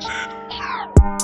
Legend.